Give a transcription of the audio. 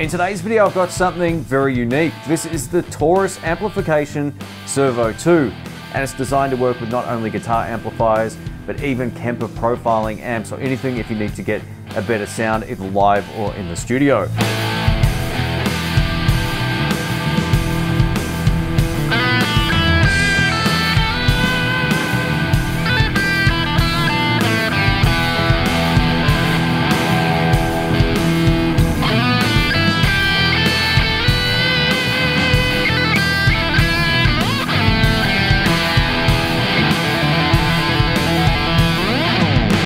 In today's video, I've got something very unique. This is the Taurus Amplification Servo 2, and it's designed to work with not only guitar amplifiers, but even Kemper profiling amps or anything if you need to get a better sound either live or in the studio.